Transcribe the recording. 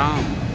Islam